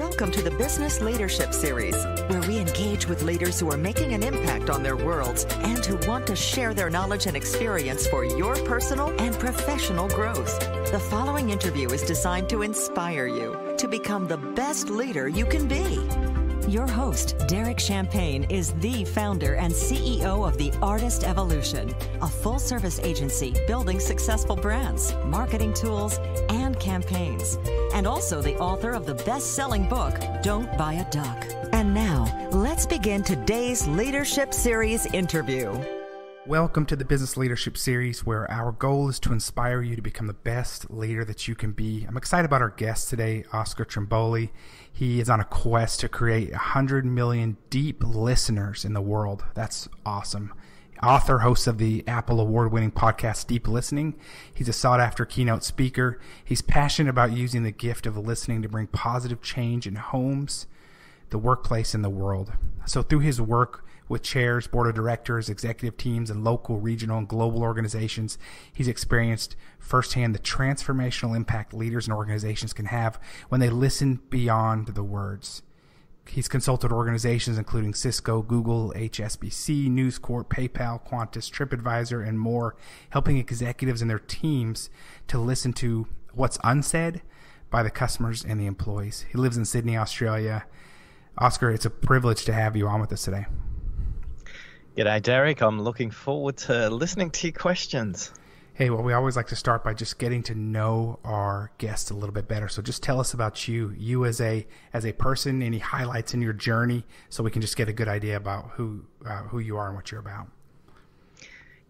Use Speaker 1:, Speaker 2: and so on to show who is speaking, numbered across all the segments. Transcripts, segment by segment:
Speaker 1: Welcome to the Business Leadership Series, where we engage with leaders who are making an impact on their worlds and who want to share their knowledge and experience for your personal and professional growth. The following interview is designed to inspire you to become the best leader you can be. Your host, Derek Champagne, is the founder and CEO of The Artist Evolution, a full service agency building successful brands, marketing tools, and campaigns, and also the author of the best selling book, Don't Buy a Duck. And now, let's begin today's Leadership Series interview.
Speaker 2: Welcome to the Business Leadership Series, where our goal is to inspire you to become the best leader that you can be. I'm excited about our guest today, Oscar Trimboli. He is on a quest to create 100 million deep listeners in the world. That's awesome. Author, host of the Apple Award winning podcast Deep Listening. He's a sought after keynote speaker. He's passionate about using the gift of listening to bring positive change in homes, the workplace, and the world. So, through his work, with chairs, board of directors, executive teams, and local, regional, and global organizations. He's experienced firsthand the transformational impact leaders and organizations can have when they listen beyond the words. He's consulted organizations including Cisco, Google, HSBC, News Corp, PayPal, Qantas, TripAdvisor, and more, helping executives and their teams to listen to what's unsaid by the customers and the employees. He lives in Sydney, Australia. Oscar, it's a privilege to have you on with us today.
Speaker 3: G'day, Derek. I'm looking forward to listening to your questions.
Speaker 2: Hey, well, we always like to start by just getting to know our guests a little bit better. So, just tell us about you, you as a as a person, any highlights in your journey, so we can just get a good idea about who uh, who you are and what you're about.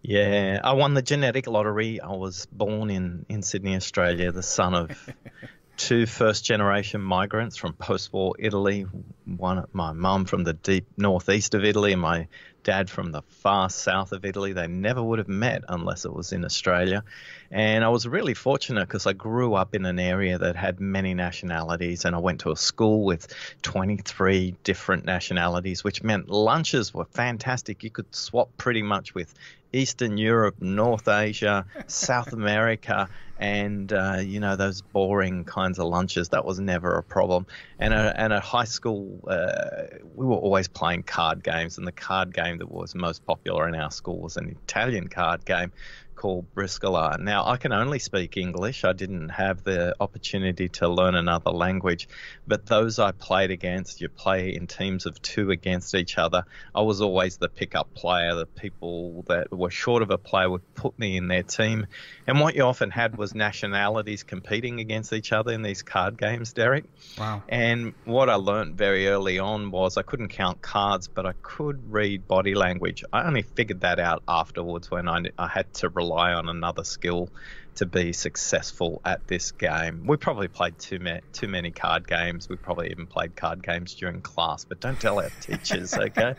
Speaker 3: Yeah, I won the genetic lottery. I was born in in Sydney, Australia, the son of two first generation migrants from post war Italy. One, my mum from the deep northeast of Italy, and my dad from the far south of Italy. They never would have met unless it was in Australia. And I was really fortunate because I grew up in an area that had many nationalities, and I went to a school with 23 different nationalities, which meant lunches were fantastic. You could swap pretty much with Eastern Europe, North Asia, South America, and uh, you know those boring kinds of lunches. That was never a problem. And, uh, and at high school, uh, we were always playing card games, and the card game that was most popular in our school was an Italian card game called Briscola. Now, I can only speak English. I didn't have the opportunity to learn another language, but those I played against, you play in teams of two against each other. I was always the pickup player. The people that were short of a player would put me in their team. And what you often had was nationalities competing against each other in these card games, Derek.
Speaker 2: Wow.
Speaker 3: And what I learned very early on was I couldn't count cards, but I could read body language. I only figured that out afterwards when I, I had to rely rely on another skill to be successful at this game. We probably played too many too many card games. We probably even played card games during class, but don't tell our teachers, okay?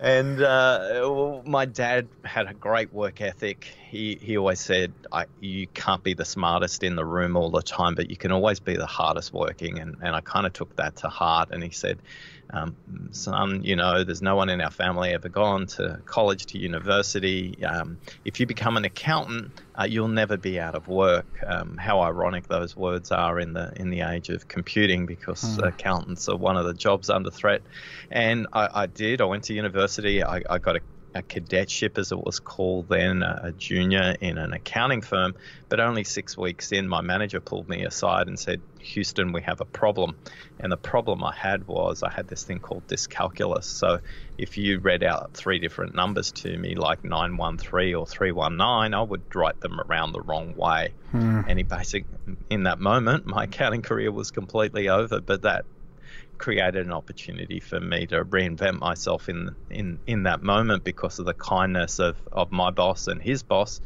Speaker 3: and uh, my dad had a great work ethic. He he always said, "You can't be the smartest in the room all the time, but you can always be the hardest working." And and I kind of took that to heart. And he said, um, son, you know, there's no one in our family ever gone to college, to university. Um, if you become an accountant, uh, you'll never be out of work. Um, how ironic those words are in the in the age of computing, because mm. accountants are one of the jobs under threat. And I, I did. I went to university. I, I got a a cadetship, as it was called then, a junior in an accounting firm. But only six weeks in, my manager pulled me aside and said, Houston, we have a problem. And the problem I had was I had this thing called dyscalculia. So if you read out three different numbers to me, like 913 or 319, I would write them around the wrong way. Hmm. And he basically, in that moment, my accounting career was completely over. But that created an opportunity for me to reinvent myself in in in that moment because of the kindness of of my boss and his boss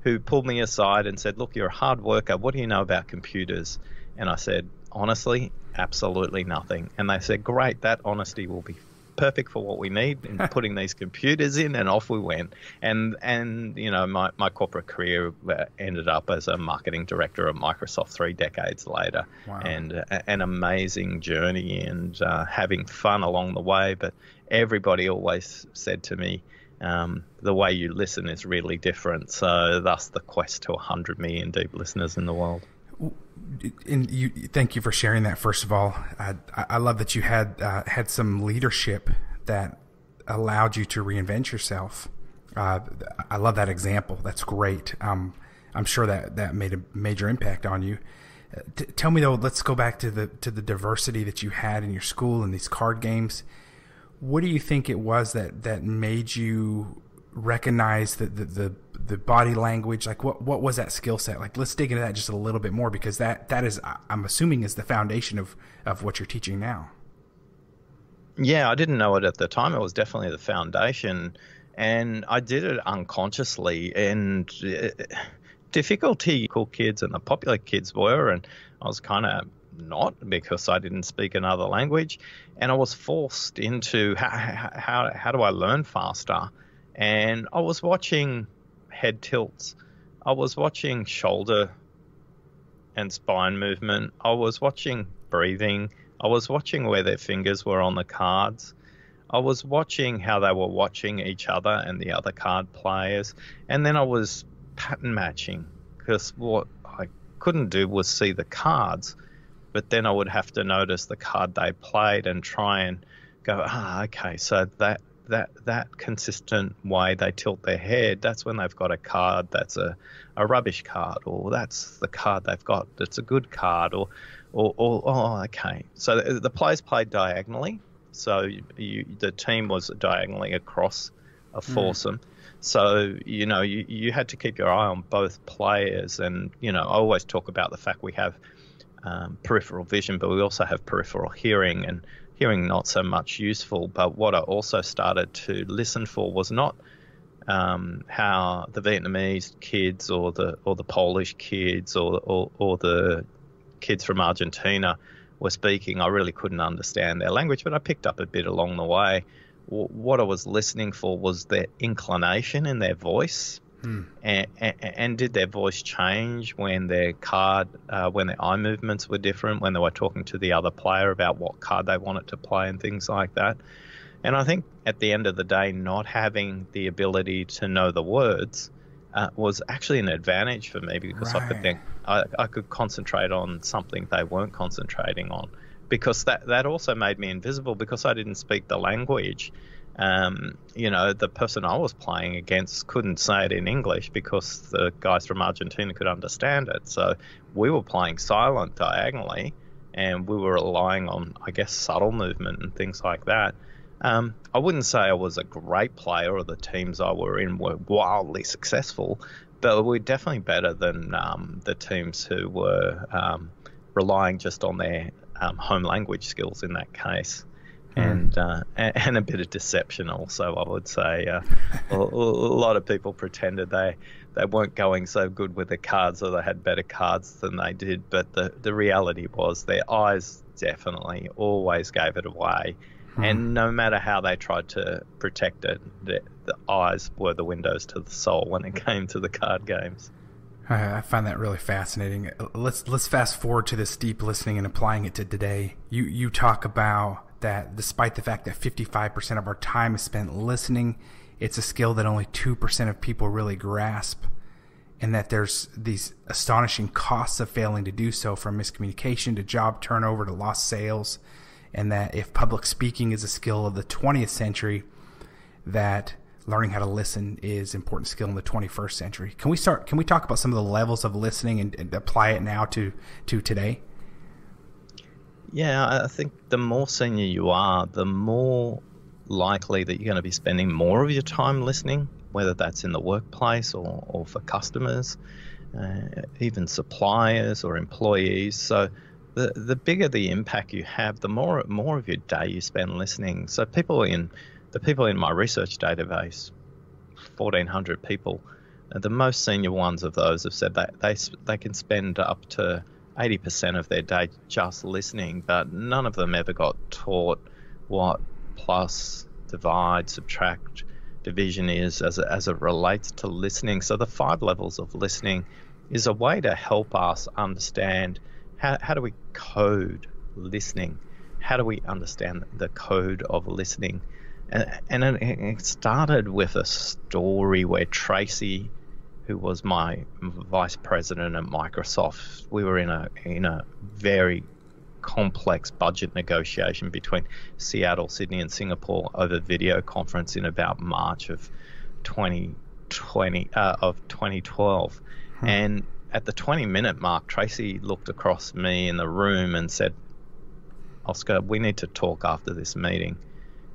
Speaker 3: who pulled me aside and said look you're a hard worker. What do you know about computers? And I said honestly absolutely nothing. And they said great. That honesty will be perfect for what we need in putting these computers in, and off we went. And and you know, my, my corporate career uh, ended up as a marketing director at Microsoft three decades later, wow. and uh, an amazing journey and uh, having fun along the way. But everybody always said to me. Um, the way you listen is really different. So, thus the quest to 100 million deep listeners in the world
Speaker 2: and you thank you for sharing that. First of all, I, I love that you had uh, had some leadership that allowed you to reinvent yourself. Uh, I love that example. That's great. Um, I'm sure that that made a major impact on you. Uh, t- tell me though. Let's go back to the to the diversity that you had in your school and these card games. What do you think it was that that made you recognize the, the, the the body language like what what was that skill set? Like let's dig into that just a little bit more because that that is i'm assuming is the foundation of of what you're teaching now.
Speaker 3: Yeah i didn't know it at the time. It was definitely the foundation. And i did it unconsciously. And uh, difficulty cool kids and the popular kids were and i was kind of not because I didn't speak another language, and I was forced into how, how, how do I learn faster? And I was watching head tilts. I was watching shoulder and spine movement. I was watching breathing. I was watching where their fingers were on the cards. I was watching how they were watching each other and the other card players. And then I was pattern matching because what I couldn't do was see the cards, but then I would have to notice the card they played and try and go, ah, okay, so that that that consistent way they tilt their head, that's when they've got a card that's a, a rubbish card, or that's the card they've got that's a good card, or or, or oh okay. So the, the players played diagonally, so you, the team was diagonally across a hmm. foursome. Mm. So you know you, you had to keep your eye on both players, and you know I always talk about the fact we have um, peripheral vision, but we also have peripheral hearing, and hearing not so much useful, but what I also started to listen for was not um, how the Vietnamese kids or the or the Polish kids or, or, or the kids from Argentina were speaking. I really couldn't understand their language, but I picked up a bit along the way. What I was listening for was their inclination in their voice Hmm. And, and, and, did their voice change when their card, uh, when their eye movements were different, when they were talking to the other player about what card they wanted to play and things like that? And I think at the end of the day, not having the ability to know the words uh, was actually an advantage for me because right. I could think I, I could concentrate on something they weren't concentrating on. Because that, that also made me invisible because I didn't speak the language um, you know, the person I was playing against couldn't say it in English because the guys from Argentina could understand it. So we were playing silent diagonally and we were relying on, I guess, subtle movement and things like that. Um, I wouldn't say I was a great player or the teams I were in were wildly successful, but we're definitely better than um, the teams who were um, relying just on their um, home language skills in that case. Hmm. and uh, and a bit of deception also. I would say uh, a, a, lot of people pretended they they weren't going so good with the cards or they had better cards than they did, but the the reality was their eyes definitely always gave it away. Hmm. And no matter how they tried to protect it, the, the eyes were the windows to the soul when it came to the card games.
Speaker 2: I find that really fascinating. Let's let's fast forward to this deep listening and applying it to today. You you talk about that despite the fact that 55% of our time is spent listening, it's a skill that only 2% of people really grasp. And that there's these astonishing costs of failing to do so from miscommunication to job turnover to lost sales. And that if public speaking is a skill of the 20th century, that learning how to listen is important skill in the 21st century. Can we start? Can we talk about some of the levels of listening and, and apply it now to to today?
Speaker 3: Yeah, I think the more senior you are, the more likely that you're going to be spending more of your time listening, whether that's in the workplace or, or for customers, uh, even suppliers or employees. So the the bigger the impact you have, the more more of your day you spend listening. So people in the people in my research database, 1,400 people, the most senior ones of those have said that they they can spend up to 80% of their day just listening, but none of them ever got taught what plus, divide, subtract, division is as, it, as it relates to listening. So, the five levels of listening is a way to help us understand how, how do we code listening? How do we understand the code of listening? And, and it started with a story where Tracy who was my vice president at Microsoft. We were in a in a very complex budget negotiation between Seattle, Sydney, and Singapore over video conference in about March of 2020 uh, of 2012, hmm. and at the 20 minute mark, Tracy looked across me in the room and said, Oscar, we need to talk after this meeting.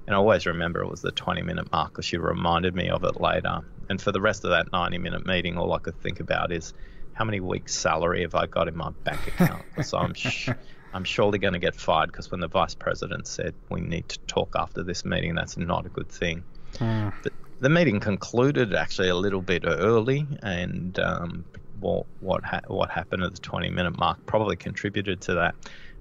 Speaker 3: And I always remember it was the 20 minute mark because she reminded me of it later. And for the rest of that 90 minute meeting, all I could think about is how many weeks' salary have I got in my bank account? so I'm, sh- I'm surely going to get fired because when the vice president said we need to talk after this meeting, that's not a good thing. Mm. But the meeting concluded actually a little bit early, and um, what what ha- what happened at the 20 minute mark probably contributed to that.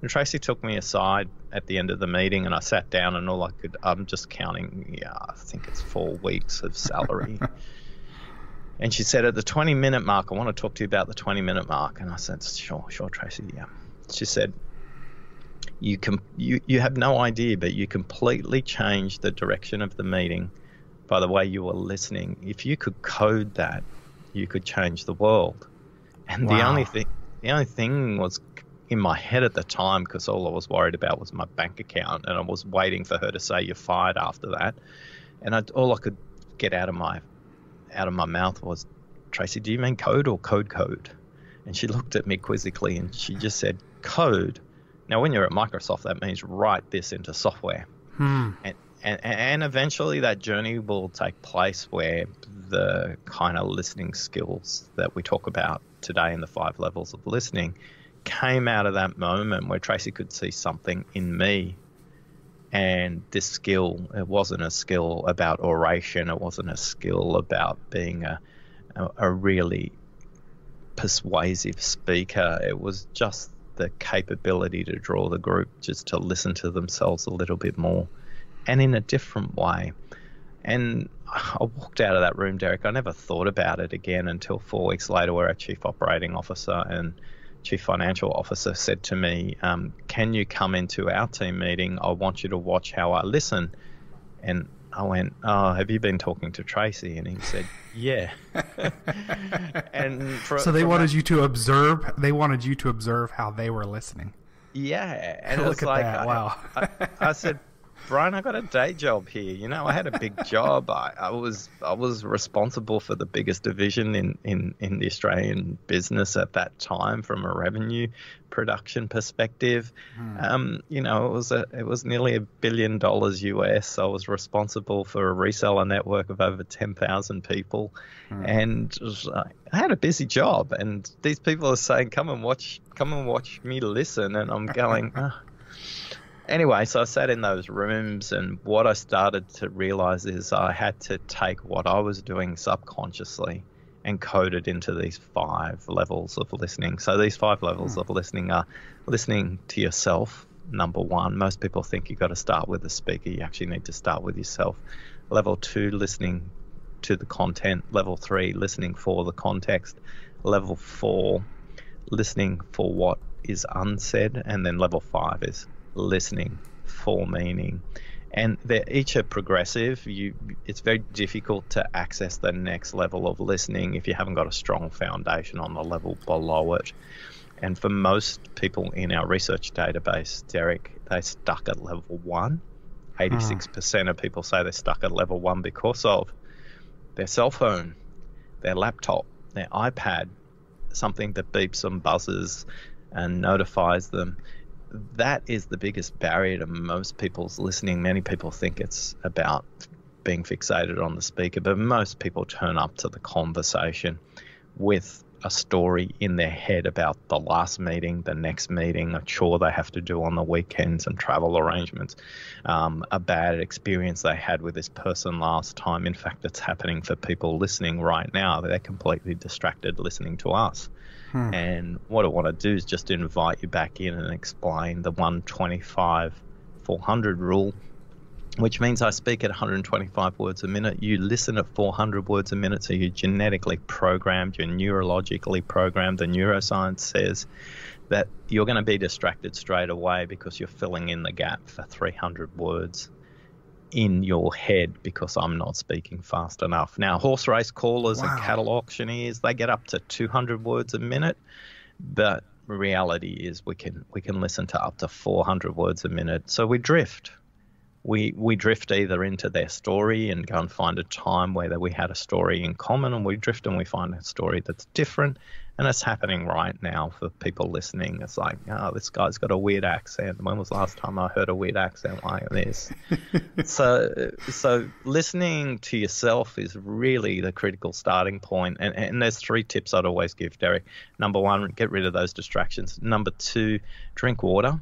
Speaker 3: And Tracy took me aside at the end of the meeting, and I sat down, and all I could I'm just counting. Yeah, I think it's four weeks of salary. and she said, at the 20 minute mark, I want to talk to you about the 20 minute mark. And I said, sure, sure, Tracy. Yeah. She said, you can you, you have no idea, but you completely changed the direction of the meeting by the way you were listening. If you could code that, you could change the world. And wow. the only thing, the only thing was in my head at the time because all I was worried about was my bank account, and I was waiting for her to say you're fired after that. And I, all I could get out of my out of my mouth was, Tracy, do you mean code or code code? And she looked at me quizzically and she just said, code. Now, when you're at Microsoft, that means write this into software. Hmm. And, and, and eventually that journey will take place where the kind of listening skills that we talk about today in the five levels of listening came out of that moment where Tracy could see something in me. And this skill, it wasn't a skill about oration, it wasn't a skill about being a, a, a really persuasive speaker. It was just the capability to draw the group just to listen to themselves a little bit more and in a different way. And I walked out of that room, Derek. I never thought about it again until four weeks later, where our chief operating officer and chief financial officer said to me, um, "Can you come into our team meeting? I want you to watch how I listen." And I went, "Oh, have you been talking to Tracy?" And he said, "Yeah."
Speaker 2: and for, so they wanted that, you to observe. They wanted you to observe how they were listening.
Speaker 3: Yeah, and look at like, that! Wow. I, I, I said, Brian, I got a day job here. You know, I had a big job. I, I was I was responsible for the biggest division in, in, in the Australian business at that time from a revenue production perspective. Hmm. Um, you know, it was a it was nearly a billion dollars US. I was responsible for a reseller network of over ten thousand people, hmm. and I had a busy job. And these people are saying, "Come and watch, come and watch me listen," and I'm going. oh, anyway, so I sat in those rooms, and what I started to realize is I had to take what I was doing subconsciously and code it into these five levels of listening. So these five levels hmm. of listening are listening to yourself. Number one, most people think you've got to start with the speaker. You actually need to start with yourself. Level two, listening to the content. Level three, listening for the context. Level four, listening for what is unsaid. And then level five is listening for meaning. And they're each are progressive. You it's very difficult to access the next level of listening if you haven't got a strong foundation on the level below it. And for most people in our research database derek they stuck at level 1 86% hmm. of people say they're stuck at level 1 because of their cell phone their laptop their ipad something that beeps and buzzes and notifies them that is the biggest barrier to most people's listening. Many people think it's about being fixated on the speaker, but most people turn up to the conversation with a story in their head about the last meeting, the next meeting, a chore they have to do on the weekends, and travel arrangements, um, a bad experience they had with this person last time. In fact, it's happening for people listening right now. They're completely distracted listening to us. Hmm. And what I want to do is just invite you back in and explain the 125 400 rule, which means I speak at 125 words a minute. You listen at 400 words a minute, so you're genetically programmed, you're neurologically programmed. The neuroscience says that you're going to be distracted straight away because you're filling in the gap for 300 words in your head because I'm not speaking fast enough. Now, horse race callers wow. and cattle auctioneers, they get up to 200 words a minute, but reality is we can we can listen to up to 400 words a minute. So we drift we we drift either into their story and go and find a time where we had a story in common, and we drift and we find a story that's different, and it's happening right now for people listening. It's like, oh, this guy's got a weird accent. When was the last time I heard a weird accent like this? so, so listening to yourself is really the critical starting point. And, and there's three tips I'd always give, Derek. Number one, get rid of those distractions. Number two, drink water.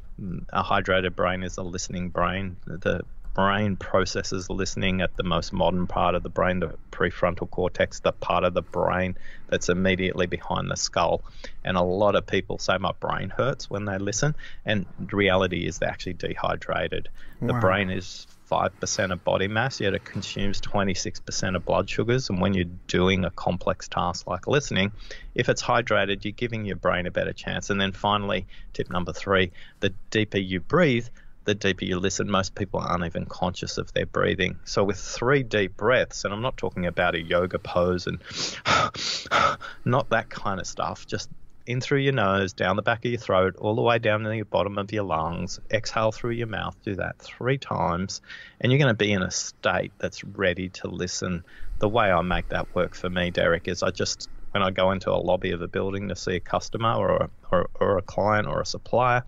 Speaker 3: A hydrated brain is a listening brain. The brain processes listening at the most modern part of the brain, the prefrontal cortex, the part of the brain that's immediately behind the skull. And a lot of people say my brain hurts when they listen, and the reality is they're actually dehydrated. Wow. The brain is 5% of body mass, yet it consumes 26% of blood sugars. And when you're doing a complex task like listening, if it's hydrated, you're giving your brain a better chance. And then finally, tip number three the deeper you breathe, the deeper you listen, most people aren't even conscious of their breathing. So with three deep breaths, and I'm not talking about a yoga pose and not that kind of stuff, just in through your nose, down the back of your throat, all the way down to the bottom of your lungs. Exhale through your mouth. Do that three times, and you're going to be in a state that's ready to listen. The way I make that work for me, Derek, is I just when I go into a lobby of a building to see a customer or a, or, or a client or a supplier,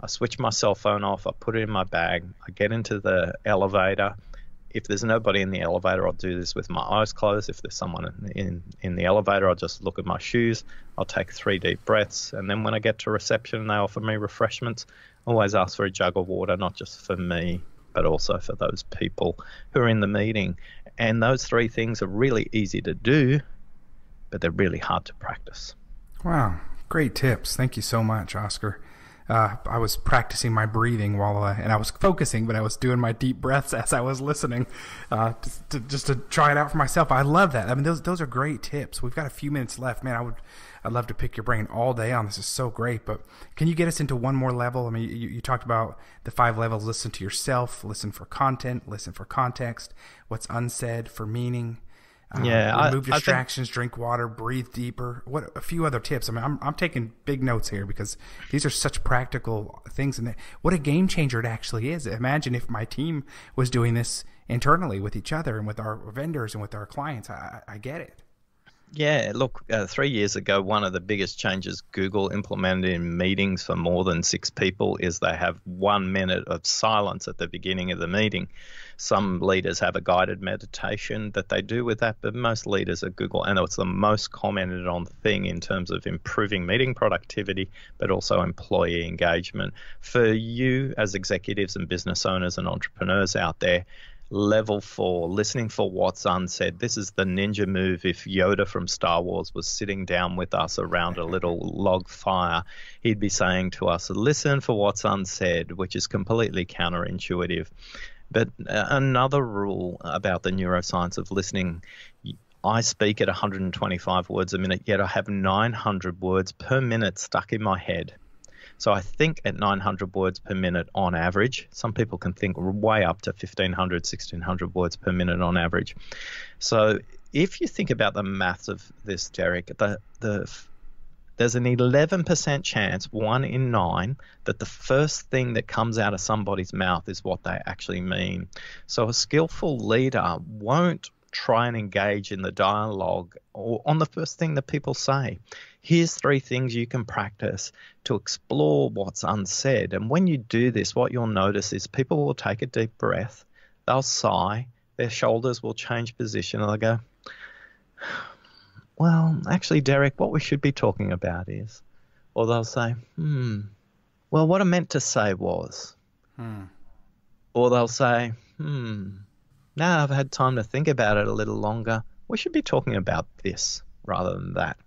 Speaker 3: I switch my cell phone off, I put it in my bag, I get into the elevator. If there's nobody in the elevator, I'll do this with my eyes closed. If there's someone in, in, in the elevator, I'll just look at my shoes. I'll take three deep breaths. And then when I get to reception and they offer me refreshments, I always ask for a jug of water, not just for me, but also for those people who are in the meeting. And those three things are really easy to do, but they're really hard to practice.
Speaker 2: Wow. Great tips. Thank you so much, Oscar uh, I was practicing my breathing while, uh, and I was focusing, but I was doing my deep breaths as I was listening, uh, just, to, just to try it out for myself. I love that. I mean, those those are great tips. We've got a few minutes left, man. I would, I'd love to pick your brain all day on this. Is so great, but can you get us into one more level? I mean, you, you talked about the five levels: listen to yourself, listen for content, listen for context, what's unsaid for meaning. Um, yeah, remove I, distractions, I think, drink water, breathe deeper. What a few other tips. I mean, I'm I'm taking big notes here because these are such practical things, and what a game changer it actually is. Imagine if my team was doing this internally with each other and with our vendors and with our clients. I, I get it.
Speaker 3: Yeah, look, uh, three years ago, one of the biggest changes Google implemented in meetings for more than six people is they have one minute of silence at the beginning of the meeting. Some leaders have a guided meditation that they do with that, but most leaders at Google, and it's the most commented on thing in terms of improving meeting productivity, but also employee engagement. For you as executives and business owners and entrepreneurs out there, level four, listening for what's unsaid. This is the ninja move. If Yoda from Star Wars was sitting down with us around a little log fire, he'd be saying to us, Listen for what's unsaid, which is completely counterintuitive. But uh, another rule about the neuroscience of listening I speak at 125 words a minute, yet I have 900 words per minute stuck in my head. So I think at 900 words per minute on average. Some people can think way up to 1500, 1600 words per minute on average. So if you think about the maths of this, Derek, the the there's an 11% chance, one in nine, that the first thing that comes out of somebody's mouth is what they actually mean. So a skillful leader won't try and engage in the dialogue or on the first thing that people say. Here's three things you can practice to explore what's unsaid. And when you do this, what you'll notice is people will take a deep breath, they'll sigh, their shoulders will change position, and they'll go, Well, actually, Derek, what we should be talking about is, or they'll say, Hmm, well, what I meant to say was, hmm. or they'll say, Hmm, now I've had time to think about it a little longer. We should be talking about this rather than that.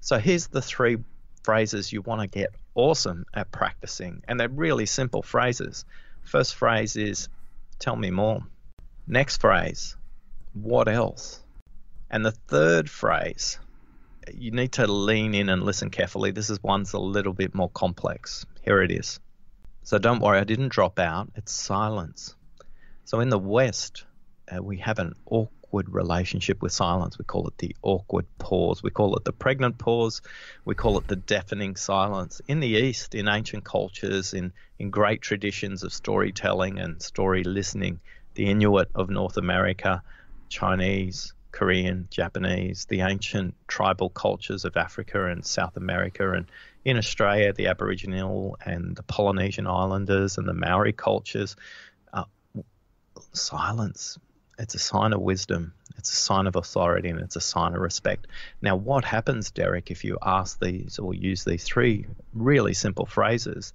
Speaker 3: So here's the three phrases you want to get awesome at practicing, and they're really simple phrases. First phrase is, Tell me more. Next phrase, What else? And the third phrase, you need to lean in and listen carefully. This is one's a little bit more complex. Here it is. So don't worry, I didn't drop out. It's silence. So in the West, uh, we have an awkward relationship with silence. We call it the awkward pause. We call it the pregnant pause. We call it the deafening silence. In the East, in ancient cultures, in, in great traditions of storytelling and story listening, the Inuit of North America, Chinese, Korean, Japanese, the ancient tribal cultures of Africa and South America, and in Australia, the Aboriginal and the Polynesian Islanders and the Maori cultures. Uh, silence. It's a sign of wisdom. It's a sign of authority and it's a sign of respect. Now, what happens, Derek, if you ask these or use these three really simple phrases?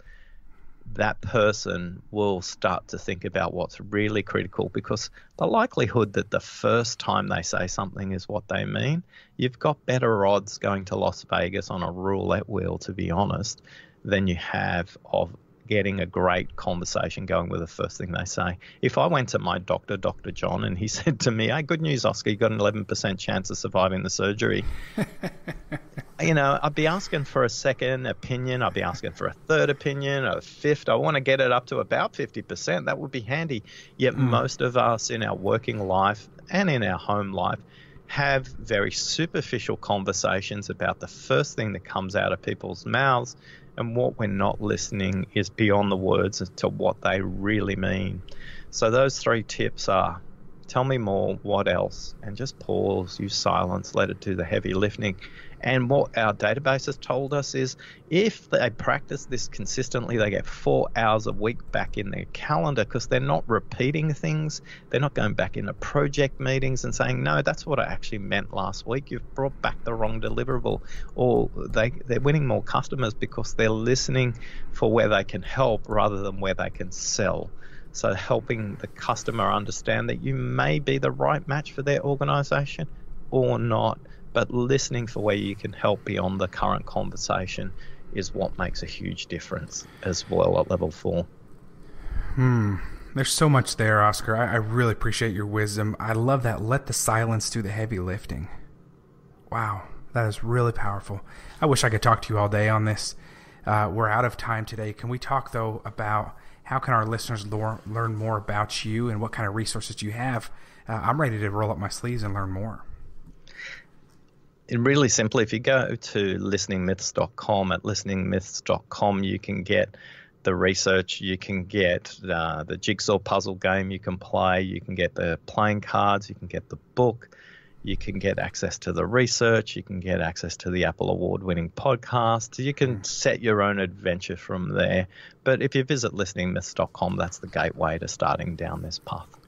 Speaker 3: that person will start to think about what's really critical because the likelihood that the first time they say something is what they mean, you've got better odds going to Las Vegas on a roulette wheel, to be honest, than you have of getting a great conversation going with the first thing they say. If I went to my doctor, Dr. John, and he said to me, Hey, good news, Oscar, you got an 11% chance of surviving the surgery. you know, I'd be asking for a second opinion. I'd be asking for a third opinion, a fifth. I want to get it up to about 50%. That would be handy. Yet, mm. most of us in our working life and in our home life have very superficial conversations about the first thing that comes out of people's mouths and what we're not listening is beyond the words as to what they really mean. So those three tips are tell me more, what else, and just pause, use silence, let it do the heavy lifting. And what our database has told us is if they practice this consistently, they get four hours a week back in their calendar because they're not repeating things. They're not going back into project meetings and saying, no, that's what I actually meant last week. You've brought back the wrong deliverable. Or they, they're winning more customers because they're listening for where they can help rather than where they can sell. So, helping the customer understand that you may be the right match for their organization or not but listening for where you can help beyond the current conversation is what makes a huge difference as well at level four.
Speaker 2: Hmm. There's so much there, Oscar. I, I really appreciate your wisdom. I love that. Let the silence do the heavy lifting. Wow, that is really powerful. I wish I could talk to you all day on this. Uh, we're out of time today. Can we talk though about how can our listeners learn learn more about you and what kind of resources you have? Uh, I'm ready to roll up my sleeves and learn more
Speaker 3: really simply, if you go to listeningmyths.com, at listeningmyths.com, you can get the research, you can get uh, the jigsaw puzzle game you can play, you can get the playing cards, you can get the book, you can get access to the research, you can get access to the Apple Award winning podcast, you can hmm. set your own adventure from there. But if you visit listeningmyths.com, that's the gateway to starting down this path.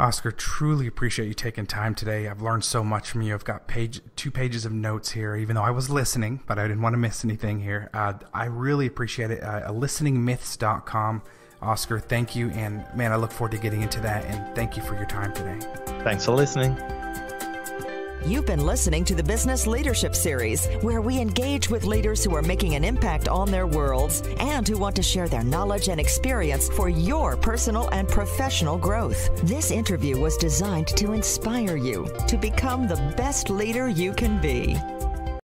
Speaker 2: Oscar, truly appreciate you taking time today. I've learned so much from you. I've got page two pages of notes here, even though I was listening, but I didn't want to miss anything here. Uh, I really appreciate it. Uh, listeningmyths.com. Oscar, thank you. And man, I look forward to getting into that. And thank you for your time today.
Speaker 3: Thanks for listening.
Speaker 1: You've been listening to the Business Leadership Series, where we engage with leaders who are making an impact on their worlds and who want to share their knowledge and experience for your personal and professional growth. This interview was designed to inspire you to become the best leader you can be.